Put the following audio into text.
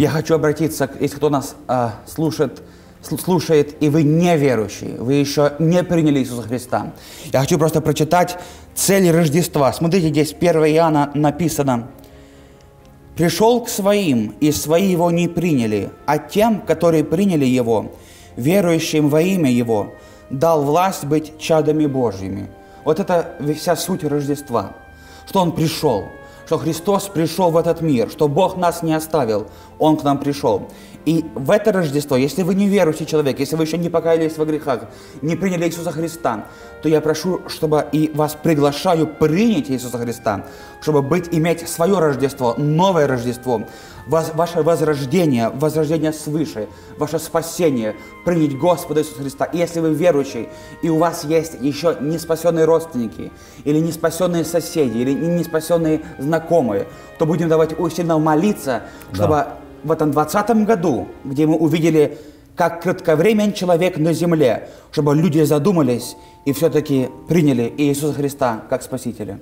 Я хочу обратиться, если кто нас а, слушает, сл- слушает, и вы не верующие, вы еще не приняли Иисуса Христа. Я хочу просто прочитать цель Рождества. Смотрите, здесь 1 Иоанна написано. «Пришел к своим, и свои его не приняли, а тем, которые приняли его, верующим во имя его, дал власть быть чадами Божьими». Вот это вся суть Рождества, что Он пришел, что Христос пришел в этот мир, что Бог нас не оставил, Он к нам пришел. И в это Рождество, если вы не верующий человек, если вы еще не покаялись во грехах, не приняли Иисуса Христа, то я прошу, чтобы и вас приглашаю принять Иисуса Христа, чтобы быть, иметь свое Рождество, новое Рождество, воз- ваше возрождение, возрождение свыше, ваше спасение, принять Господа Иисуса Христа. И если вы верующий, и у вас есть еще не спасенные родственники, или не спасенные соседи, или не спасенные знакомые, то будем давать усиленно молиться, чтобы в этом 20 году, где мы увидели, как кратковременен человек на земле, чтобы люди задумались и все-таки приняли Иисуса Христа как Спасителя.